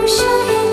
不朽